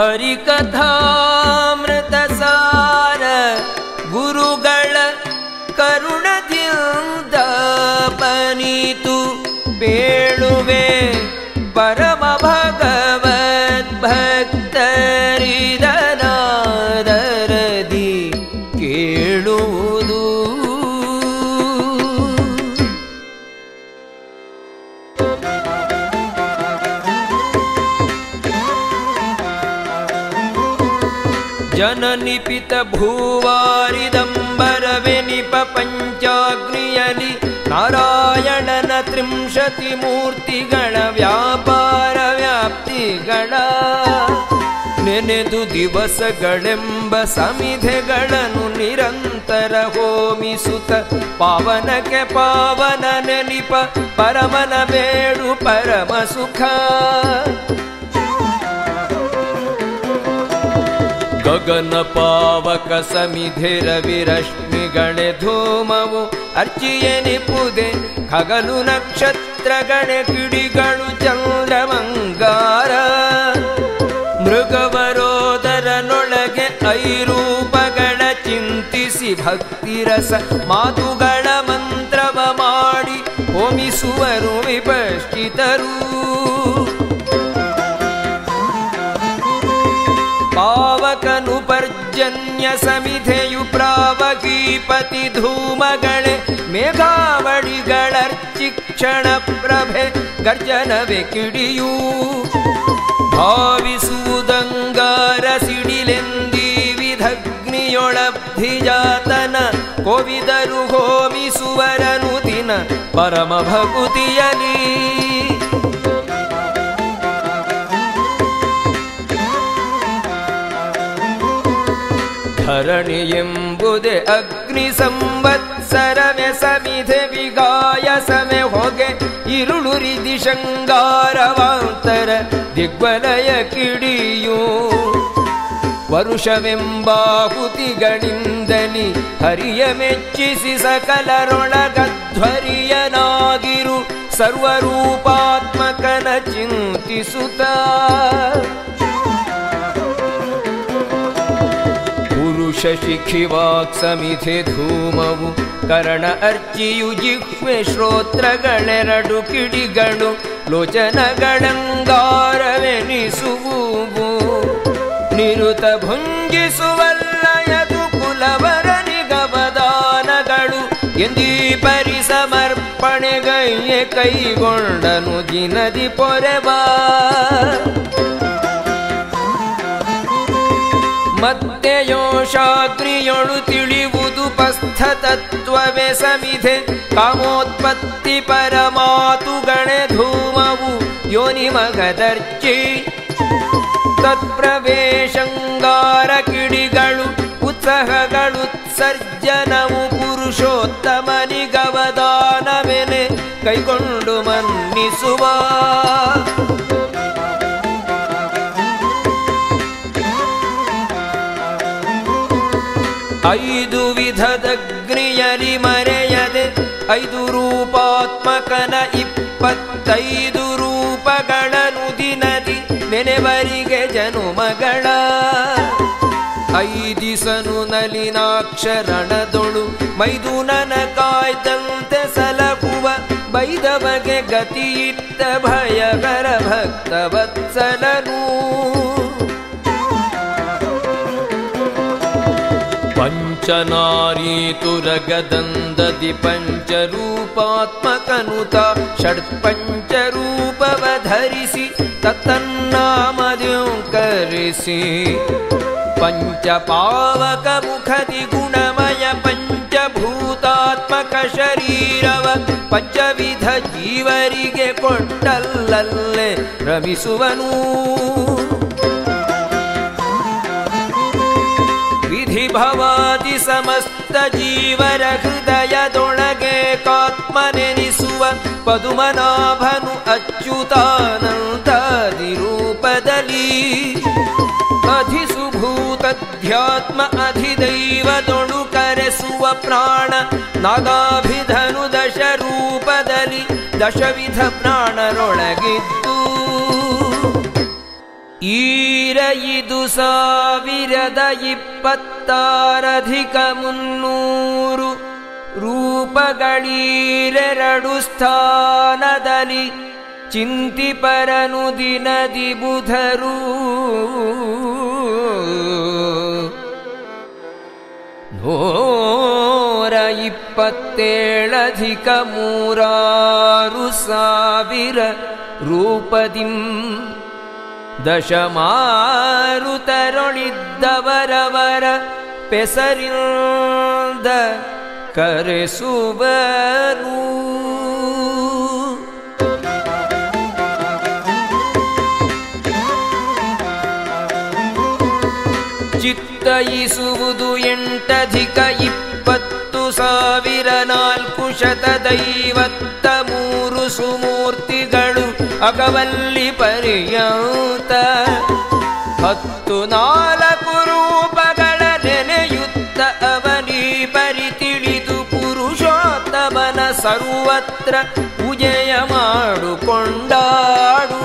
हरिकथा। ಜನನಿಪಿತ ಭೂವಾರಿದಂಬರವೆನಿಪ ಪಂಚಾಗ್ನಿಯಲಿ ನಾರಾಯಣನ ತ್ರಿಂಶತಿ ಮೂರ್ತಿಗಳ ವ್ಯಾಪಾರ ವ್ಯಾಪ್ತಿಗಳ ನೆನೆದು ದಿವಸಗಳೆಂಬ ಸಮಿಧೆಗಳನ್ನು ನಿರಂತರ ಹೋಮಿಸುತ್ತ ಪಾವನಕ್ಕೆ ಪಾವನ ನೆನಿಪ ಪರಮನ ಬೇಡು ಪರಮ ಸುಖ ಗಗನ ಪಾವಕ ಸಮಿಧೆ ರವಿರಶ್ಮಿಗಣೆ ಧೂಮವು ಅರ್ಚಿಯನಿಪುದೆ ಖಗಲು ನಕ್ಷತ್ರಗಣೆ ಕಿಡಿಗಳು ಚಂದ್ರಮಂಗಾರ. ಮೃಗವರೋದರನೊಳಗೆ ಐರೂಪಗಳ ಚಿಂತಿಸಿ ಭಕ್ತಿರಸ ಮಾತುಗಳ ಮಂತ್ರವ ಮಾಡಿ ಹೋಮಿಸುವರು ವಿಪಶ್ಚಿತರು. ्यसमिधेयु प्रापकीपतिधूमगणे मेधावडि गणर्चिक्षणप्रभे गजन विकिडियूविसुदङ्गारसिडिलेन्दीविदग्नियोतन कोविदरु हो वि सुवरनुदिन परमभगुति यली ಧರಣಿ ಎಂಬುದೇ ಅಗ್ನಿ ಸಂವತ್ಸರವೆ ಸಮಿಧೆ ವಿಗಾಯ ಸಮೆ ಹೊಗೆ ಇರುಳುರಿ ಶೃಂಗಾರವಾಂತರ ದಿಗ್ವಲಯ ಕಿಡಿಯೂ. ವರುಷವೆಂಬಾಹುತಿಗಳಿಂದಲಿ ಹರಿಯ ಮೆಚ್ಚಿಸಿ ಸಕಲರೊಳಗಧ್ವರಿಯನಾಗಿರು. ಸರ್ವರೂಪಾತ್ಮಕನ ಚಿಂತಿಸುತ್ತ ಪುರುಷ ಶಿಖಿವಾಕ್ ಸಮಿಧೆ ಧೂಮವು. ಕರಣ ಅರ್ಚಿಯು ಜಿಹ್ವೆ ಶ್ರೋತ್ರಗಳೆರಡು ಕಿಡಿಗಳು. ಲೋಚನಗಳಂಗಾರವೆನಿಸುವು ನಿರುತ ಭುಂಜಿಸುವಲ್ಲಯದು ಕುಲವರ ನಿಗಮದಾನಗಳು ಎಂದೀ ಪರಿಸಮರ್ಪಣೆಗೈಯೆ ಕೈಗೊಂಡನು ದಿನದಿ ಪೊರೆಬಾ ಮತ್ತೆಯೋಷಾಗ್ನಿಯೊಳು ತಿಳಿಯುವುದು ಪಸ್ಥ ತತ್ವವೇ ಸಮಿಧೆ. ಕಾಮೋತ್ಪತ್ತಿ ಪರಮಾತುಗಣೆ ಧೂಮವು ಯೋನಿ ಮಗದರ್ಚಿ. ತತ್ಪ್ರವೇಶಂಗಾರ ಕಿಡಿಗಳು ಉತ್ಸಹಗಳುತ್ಸರ್ಜನವು ಪುರುಷೋತ್ತಮನಿಗವದಾನವೆನೆ ಕೈಗೊಂಡು ಮನ್ನಿಸುವ ಐದು ವಿಧದಗ್ನಿಯರಿ ಮರೆಯದೆ, ಐದು ರೂಪಾತ್ಮಕನ ಇಪ್ಪತ್ತೈದು ರೂಪಗಳನ್ನು ದಿನದಿ ನೆನೆವರಿಗೆ ಜನುಮಗಳ ಐದಿಸನು ನಲಿನಾಕ್ಷರಣದೊಳು ಮೈದುನನ ಕಾಯ್ದಂತೆ ಸಲಕುವ ಬೈದವಗೆ ಗತಿಯಿತ್ತ ಭಯಕರ ಭಕ್ತವತ್ಸಲನೂ. ಪಂಚನಾರೀತುರಗದಂದದಿ ಪಂಚರೂಪಾತ್ಮಕನುತ ಷಡ್ಪಂಚರೂಪವ ಧರಿಸಿ ತತ್ತನ್ನಾಮದ್ಯೋಂಕರಿಸಿ ಪಂಚಪಾವಕ ಮುಖದಿ ಗುಣಮಯ ಪಂಚಭೂತಾತ್ಮಕ ಶರೀರವ ಪಂಚವಿಧ ಜೀವರಿಗೆ ಕೊಟ್ಟಲ್ಲಲ್ಲೇ ರಮಿಸುವನು भवादि समस्तजीवरहृदय दोणगेकात्मने निसुव पदुमनाभनु अच्युतानन्तधिरूपदलि अधिसुभूतध्यात्म अधिदैवतणुकरसुव प्राण नगाभिधनु दशरूपदलि। दशविधप्राण रोणगि ಈರ ಇದು ಸಾವಿರದ ಇಪ್ಪತ್ತಾರಧಿಕ ಮುನ್ನೂರು ರೂಪಗಳೀರೆರಡು ಸ್ಥಾನದಲ್ಲಿ ಚಿಂತಿಪರನು ದಿನದಿ ಬುಧರು ನೂರ ಇಪ್ಪತ್ತೇಳಧಿಕ ಮೂರಾರು ಸಾವಿರ ರೂಪದಿಂ ದಶಮಾರುತರೊಳಿದ್ದವರವರ ಪೆಸರಿಂದ ಕರೆಸುವರು ಚಿತ್ತಯಿಸುವುದು ಎಂಟಧಿಕ ಇಪ್ಪತ್ತು ಸಾವಿರ ನಾಲ್ಕು ಶತದೈವತ್ತ ಅಗವಲ್ಲಿ ಪರ್ಯಂತ. ಹತ್ತು ನಾಲ್ಕು ರೂಪಗಳ ನೆನೆಯುತ್ತ ಅವನಿ ಪರಿತಿಳಿದು ಪುರುಷೋತ್ತಮನ ಸರ್ವತ್ರ ಪೂಜೆಯ ಮಾಡುಕೊಂಡಾಡು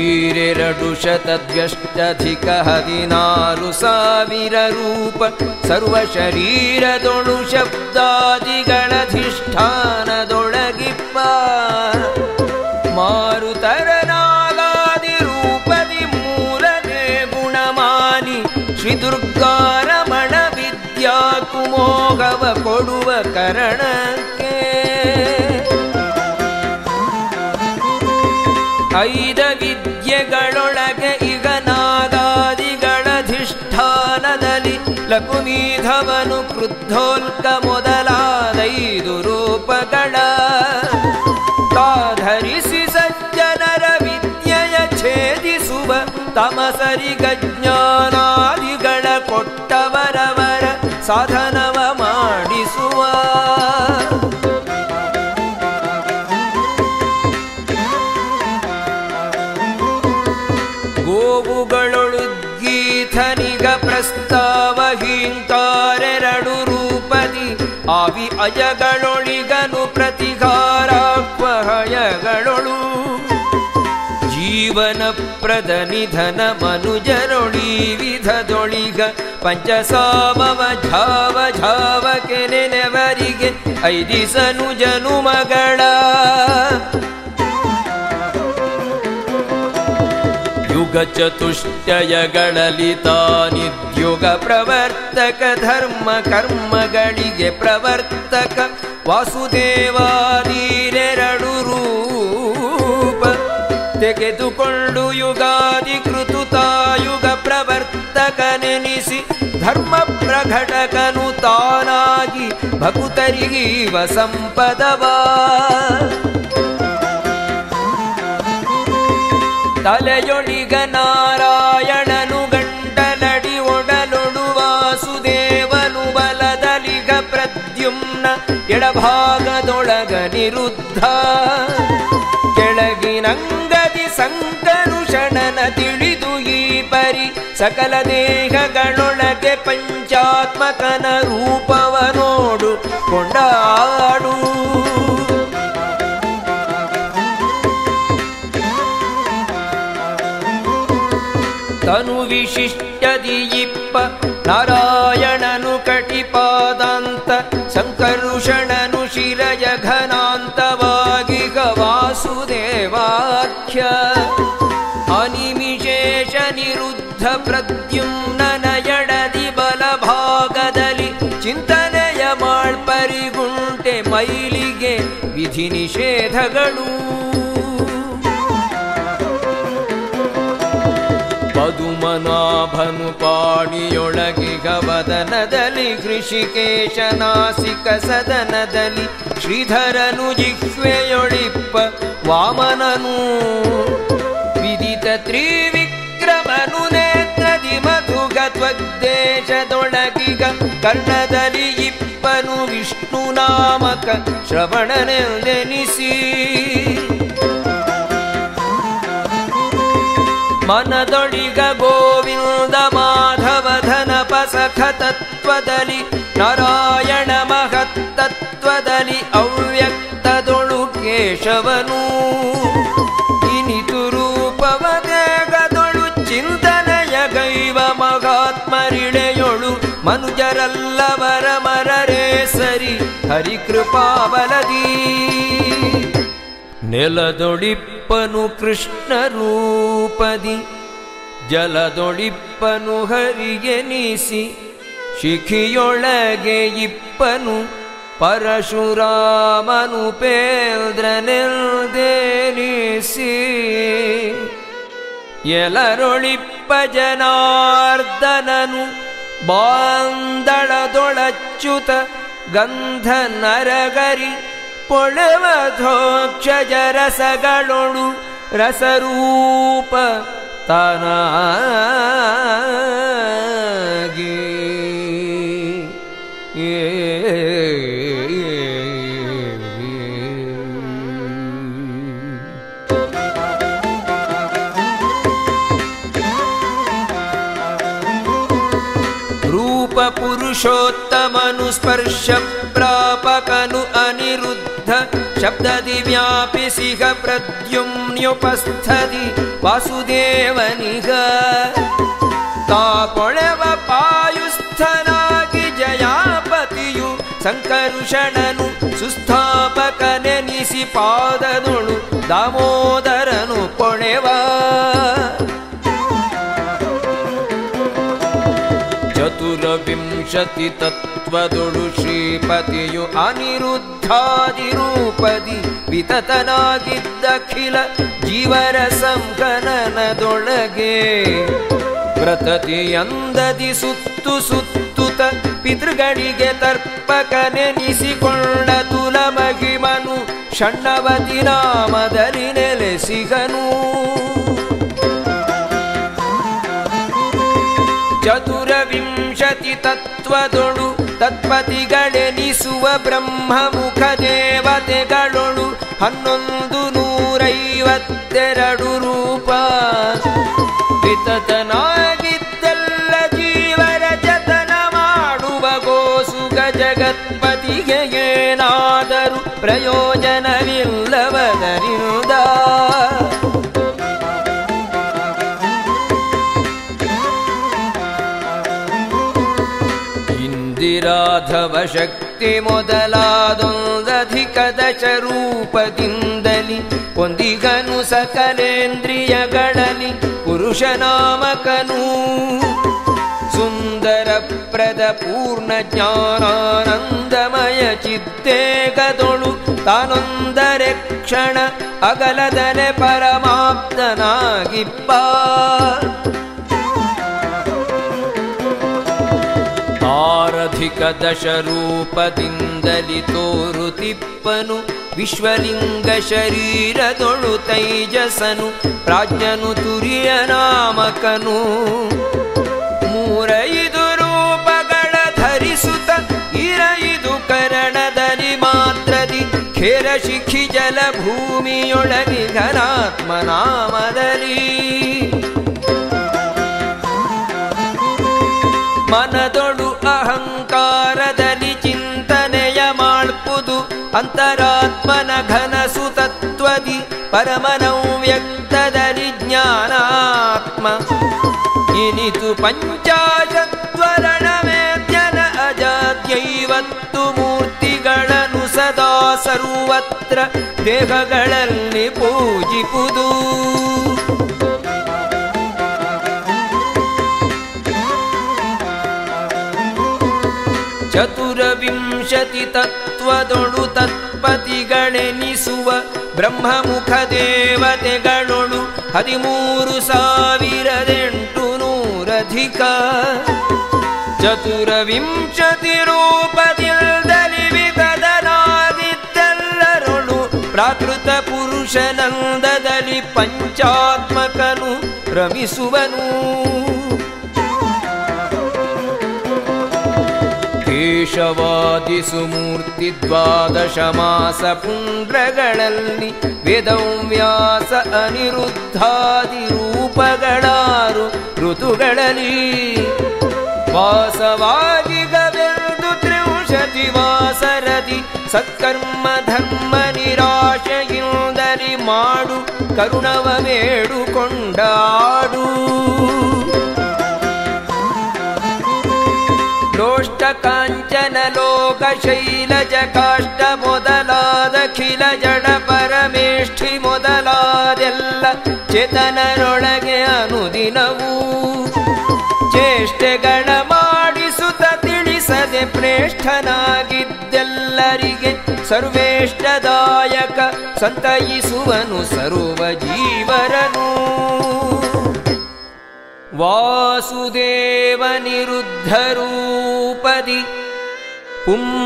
ಈರೆರಡು ಶತದ್ಯಷ್ಟಧಿಕ ಹದಿನಾರು ಸಾವಿರ ರೂಪ ಸರ್ವ ಶರೀರದೊಳು ಶಬ್ದಾದಿಗಳಧಿಷ್ಠಾನದೊಳಗಿಪ್ಪ ಕೊಡುವ ಕರಣಕ್ಕೆ ಐದ ವಿದ್ಯೆಗಳೊಳಗೆ ಈಗ ನಾದಾದಿಗಳಧಿಷ್ಠಾನದಲ್ಲಿ ಲಘುನೀಧವನು ಕ್ರುದ್ಧೋಲ್ಕ ಮೊದಲಾದೈದು ರೂಪಗಳ. ತಾಧರಿಸಿ ಸಜ್ಜನರ ವಿದ್ಯೆಯ ಛೇದಿಸುವ ತಮಸರಿಗಜ್ಞಾನಾದಿಗಳ ಕೊಟ್ಟವರವರ ಸಾಧನವ ಆವಿ ಅಯಗಳೊಳಿಗನು ಜೀವನ ಪ್ರದ ನಿಧನ ಮನುಜರೊಳಿ ವಿಧದೊಳಿಗ ಪಂಚಸಾಮವ ಝಾವ ಝಾವ ಕೆನೆನೆವರಿಗೆ ಐದಿಸನು ಜನುಮಗಳ ಯುಗ ಚತುಷ್ಟಯಗಳಲ್ಲಿ ತಾನಿದ್ಯುಗ ಪ್ರವರ್ತಕ ಧರ್ಮ ಕರ್ಮಗಳಿಗೆ ಪ್ರವರ್ತಕ ವಾಸುದೇವಾದೀರೆರಡು ರೂಪ. ತೆಗೆದುಕೊಂಡು ಯುಗಾದಿ ಕೃತುತಾಯುಗ ಪ್ರವರ್ತಕ ನೆನಿಸಿ ಧರ್ಮ ಪ್ರಘಟಕನು ತಾನಾಗಿ ಭಕುತರಿಗೀವ ಸಂಪದವಾ. ತಲೆಯೊಳಿಗ ಎಡಭಾಗದೊಳಗ ನಿರುದ್ಧ. ಕೆಳಗಿನಂಗದಿ ಸಂಕರುಷಣನ ತಿಳಿದು ಈ ಪರಿ ಸಕಲ ದೇಹಗಳೊಳಗೆ ಪಂಚಾತ್ಮಕನ ರೂಪವ ನೋಡು ಕೊಂಡಾಡು. ತನು ವಿಶಿಷ್ಟದಿ ಇಪ್ಪ ನಾರಾಯಣನು ಕಟಿಪಾದಾಂತ ಸಂಕರುಷಣನು ಶಿರಯ ಘನಾಂತವಾಗಿ ವಾಸುದೇವಾಖ್ಯ ಅನಿಮಿಶೇಷ ನಿರುದ್ಧ ಪ್ರದ್ಯುಮ್ನನ ಎಡದಿ ಬಲಭಾಗದಲ್ಲಿ ಚಿಂತನೆಯ ಮಾಳ್ಪರಿಗುಂಟೆ ಮೈಲಿಗೆ ವಿಧಿ ನಿಷೇಧಗಳು ವದನದಲ್ಲಿ ಕೃಷಿಕೇಶ ನಾಸಿಕ ಸದನದಲ್ಲಿ ಶ್ರೀಧರನು ಜಿಹ್ವೆಯೊಳಿಪ್ಪ ವಾಮನನು ವಿದಿತ ತ್ರಿವಿಕ್ರಮನು ನೇತ್ರದಿ ಮಧುಗತ್ವದ್ದೇಶದೊಳಗಿಗ ಕರ್ಣದಲ್ಲಿ ಇಪ್ಪನು ವಿಷ್ಣು ನಾಮಕ ಶ್ರವಣನೆಂದೆನಿಸಿ ಮನದೊಳಿಗ ಗೋವಿಂದ ಮಾಧವಧನ ಪಸಖ ತತ್ವದಲ್ಲಿ ನಾರಾಯಣ ಮಹತ್ತತ್ವದಲ್ಲಿ ಅವ್ಯಕ್ತದೊಳು ಕೇಶವನು. ಇನಿತು ರೂಪವ ದೇಗದೊಳು ಚಿಂತನೆಯ ಗೈವ ಮಹಾತ್ಮರಿಳೆಯೊಳು ಮನುಜರಲ್ಲವರ ಮರರೇ ಸರಿ ಹರಿಕೃಪಾಬಲದಿ ನೆಲದೊಳಿಪ್ಪನು ಕೃಷ್ಣ ರೂಪದಿ ಜಲದೊಳಿಪ್ಪನು ಹರಿಗೆನಿಸಿ ಶಿಖಿಯೊಳಗೆ ಇಪ್ಪನು ಪರಶುರಾಮನು ಪೇಂದ್ರನೆಲ್ದೇನಿಸಿ ಎಲರೊಳಿಪ್ಪ ಜನಾರ್ದನನು ಬಾಂದಳದೊಳಚ್ಯುತ ಗಂಧ ನರಗರಿ ಪೊಳವಧೋಕ್ಷಜ ರಸಗಳೊಳು ರಸರೂಪ ತಾನಾಗಿ ರೂಪ ಪುರುಷೋತ್ತಮನು ಸ್ಪರ್ಶ शब्ददिव्यापि सिह प्रद्युम्न्युपस्थति वासुदेवनिह। ता पणवपायुस्थना पतियु शङ्करुषणनु सुस्थापकनिशिपादनु दामोदरनु पुण्य ಚತುರವಿಂಶತಿ ತತ್ವದೊಳು ಶ್ರೀಪತಿಯು ಅನಿರುದ್ಧಾದಿರೂಪದಿ ವಿತತನಾಗಿದ್ದಖಿಲ ಜೀವರ ಸಂಕನನದೊಳಗೆ ವ್ರತತಿಯಂದದಿ ಸುತ್ತು ಸುತ್ತುತ ಪಿತೃಗಳಿಗೆ ತರ್ಪಕನೆನಿಸಿಕೊಂಡ ತುಲ ಮಹಿಮನು ಷಣ್ಣವತಿ ನಾಮದಲ್ಲಿ ನೆಲೆಸಿಗನು ಚತುರವಿಂಶತಿ ತತ್ವದೊಳು ತತ್ಪತಿಗಳೆನಿಸುವ ಬ್ರಹ್ಮಮುಖ ದೇವತೆಗಳೊಳು ಹನ್ನೊಂದು ನೂರೈವತ್ತೆರಡು ರೂಪ. ವಿತತನಾಗಿದ್ದೆಲ್ಲ ಜೀವರ ಜತನ ಮಾಡುವ ಗೋಸುಗ ಜಗತ್ಪತಿಗೆ ಏನಾದರೂ ಪ್ರಯೋಜನವಿಲ್ಲವದರಿಂದ ಇಂದಿರಾಧವ ಶಕ್ತಿ ಮೊದಲಾದೊಂದಧಿಕ ದಶ ರೂಪದಿಂದಲಿ ಒಂದಿಗನು ಸಕಲೇಂದ್ರಿಯಗಳಲ್ಲಿ ಸುಂದರ ಪ್ರದ ಪೂರ್ಣ ಜ್ಞಾನಾನಂದಮಯ ಚಿತ್ತೇಗದೊಳು ತಾನೊಂದರೆ ಕ್ಷಣ ಅಗಲದನೆ ಪರಮಾಪ್ತನಾಗಿಪ್ಪ. ಆರಧಿಕ ದಶರೂಪದಿಂದಲಿ ತೋರುತಿಪ್ಪನು ವಿಶ್ವಲಿಂಗ ಶರೀರದೊಳು ತೈಜಸನು, ಪ್ರಾಜ್ಞನು ತುರಿಯ ನಾಮಕನು. ಮೂರೈದು ರೂಪಗಳ ಧರಿಸುತ್ತ, ಇರೈದು ಕರಣದಲ್ಲಿ ಮಾತ್ರದಿ ಖೇರ ಶಿಖಿ ಜಲ ಭೂಮಿಯೊಳಗೆ ಘನಾತ್ಮ ನಾಮದಲ್ಲಿ. ಮನದೊಳು ಅಹಂಕಾರದಲ್ಲಿ ಚಿಂತನೆಯ ಮಾಡ್ಪುದು ಅಂತರಾತ್ಮನ ಘನಸು ತತ್ವದಿ ಪರಮನೌ ವ್ಯಕ್ತದಲ್ಲಿ ಜ್ಞಾನಾತ್ಮ. ಇನಿತು ಪಂಚಾಶತ್ವರಣ ಮೇದ್ಯನ ಅಜಾದ್ಯೈವತ್ತು ಮೂರ್ತಿಗಳನ್ನು ಸದಾ ಸರ್ವತ್ರ ದೇಹಗಳಲ್ಲಿ ಪೂಜಿಪುದು. ಚತುರವಿಂಶತಿ ತತ್ವದೊಳು ತತ್ಪತಿಗಳೆನಿಸುವ ಬ್ರಹ್ಮಮುಖ ದೇವತೆಗಳೊಳು ಹದಿಮೂರು ಸಾವಿರದೆಂಟು ನೂರಧಿಕ. ಚತುರವಿಂಶತಿ ರೂಪದಿಲ್ದಲಿ ವಿಗದನಾದಿದ್ದೆಲ್ಲರೊಳು ಪ್ರಾಕೃತ ಪುರುಷನಂದದಲ್ಲಿ ಪಂಚಾತ್ಮಕನು ರಮಿಸುವನು. ಕೇಶವಾದಿಸುಮೂರ್ತಿ ದ್ವಾದಶ ಮಾಸ ಪುಂಡ್ರಗಳಲ್ಲಿ ವೇದವ್ಯಾಸ ಅನಿರುದ್ಧಾದಿ ರೂಪಗಳಾರು ಋತುಗಳಲ್ಲಿ ವಾಸವಾಗಿ ಗವೆಂದು ತ್ರಿಂಶತಿ ವಾಸರದಿ ಸತ್ಕರ್ಮ ಧರ್ಮ ನಿರಾಶೆಯಿಂದರಿ ಮಾಡು ಕರುಣವ ಬೇಡುಕೊಂಡಾಡು ಕಾಷ್ಟ ಮೊದಲಾದಖಿಲ ಜಡ ಪರಮೇಷ್ಠಿ ಮೊದಲಾದೆಲ್ಲ ಚೇತನರೊಳಗೆ ಅನುದಿನವೂ ಚೇಷ್ಟೆಗಳ ಮಾಡಿಸುತ್ತ ತಿಳಿಸದೆ ಪ್ರೇಷ್ಠನಾಗಿದ್ದೆಲ್ಲರಿಗೆ ಸರ್ವೇಷ್ಟದಾಯಕ ಸಂತೈಸುವನು ಸರ್ವ ಜೀವರನು वासुदेवनिरुद्धरूपदि पुंशरीरदोळिघनु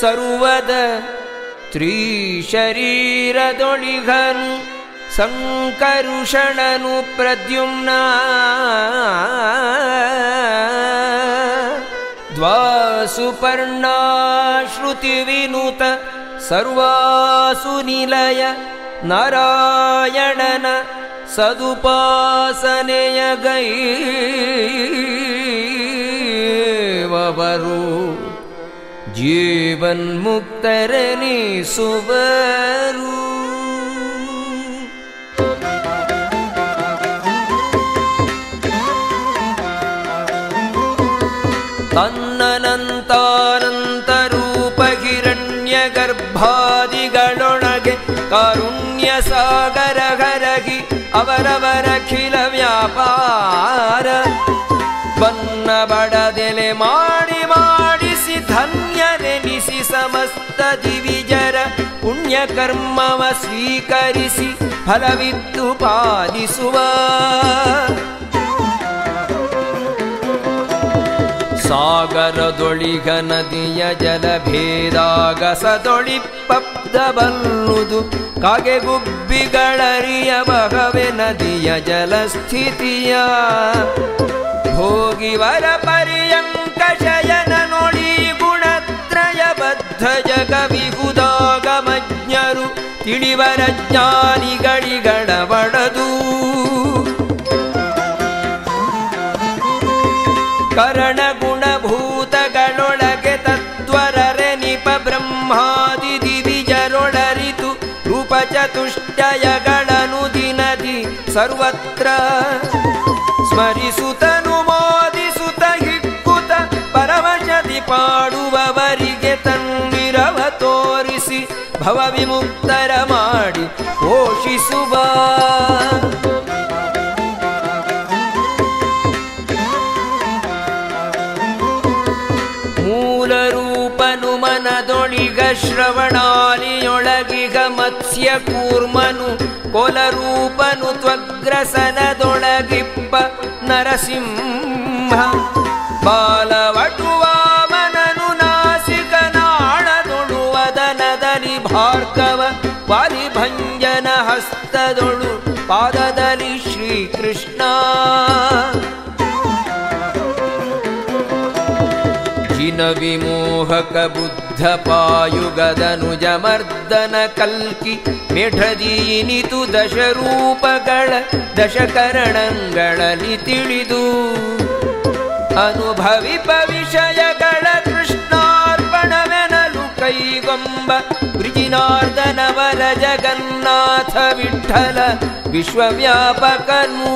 सर्वद त्रीशरीरदोळिघनु सङ्करुषणनु प्रद्युम्ना द्वासुपर्णाश्रुतिविनुत सर्वासु निलय नारायणन ನಾರಾಯಣನ ಸದುಪಾಸನೆಯ ಗೈವವರು ಕಾರುಣ್ಯ ಸಾಗರ ಹರಗಿ ಅವರವರಖಿಲ ವ್ಯಾಪಾರ. ಬನ್ನ ಬಡದೆಲೆ ಮಾಡಿ ಮಾಡಿಸಿ ಧನ್ಯನೆನಿಸಿ ಸಮಸ್ತ ದಿವಿಜರ ಪುಣ್ಯ ಕರ್ಮವ ಸ್ವೀಕರಿಸಿ ಫಲವಿತ್ತು ಪಾಲಿಸುವ. ಸಾಗರದೊಳಿಗ ನದಿಯ ಜಲಭೇದಾಗಸದೊಳಿಪ್ಪಬ್ದಬಲ್ಲುದು ಕಾಗೆ ಗುಬ್ಬಿಗಳರಿಯ ಬಗವೆ ನದಿಯ ಜಲಸ್ಥಿತಿಯ ಭೋಗಿವರ ಪರ್ಯಂಕ ಶಯನ ನೊಳಿ ಗುಣತ್ರಯ ಬದ್ಧ ಜಗ ವಿಹುದಾಗಮಜ್ಞರು ತಿಳಿವರ ಜ್ಞಾನಿಗಳಿಗಳಬಡದು ಕರಣ ರೂಪ ಚತುಷ್ಟಯಗಳನ್ನು ದಿನದಿ ಸರ್ವತ್ರ. ಸ್ಮರಿಸುತನು, ಮೋದಿಸುತ, ಹಿಕ್ಕುತ, ಪರವಶದಿ ಪಾಡುವವರಿಗೆ ತನ್ನಿರವ ತೋರಿಸಿ ಭವ ವಿಮುಕ್ತರ ಮಾಡಿ ಪೋಷಿಸುವ. ಮೂಲ ರೂಪನು ಮನದೊಳಿಗ ಶ್ರವಣಾಲಿಯೊಳಗಿಗ ಮತ್ಸ್ಯ ಕೂರ್ಮನು ಕೊಲರೂಪನು ತ್ವಗ್ರಸನದೊಳಗಿಪ್ಪ ನರಸಿಂಹ. ಬಾಲವಟುವಾಮನನು ನಾಸಿಕ ನಾಳದೊಳುವದನದಲ್ಲಿ ಭಾರ್ಗವ ವಾಲಿಭಂಜನ ಹಸ್ತದೊಳು ಪಾದದಲ್ಲಿ ಶ್ರೀಕೃಷ್ಣ. ಜಿನ ವಿಮೋಹಕ ಬುದ್ಧ ಪಾಯುಗದನುಜ ಮರ್ದನ ಕಲ್ಕಿ ಮೆಢದೀನಿತು ದಶರೂಪಗಳ ದಶಕರಣಗಳಲ್ಲಿ ತಿಳಿದು ಅನುಭವಿಪ ವಿಷಯಗಳ ಕೃಷ್ಣಾರ್ಪಣವೆನಲು ಕೈಗೊಂಬ ವೃಜಿನಾರ್ದನವರ ಜಗನ್ನಾಥ ವಿಠಲ ವಿಶ್ವವ್ಯಾಪಕನು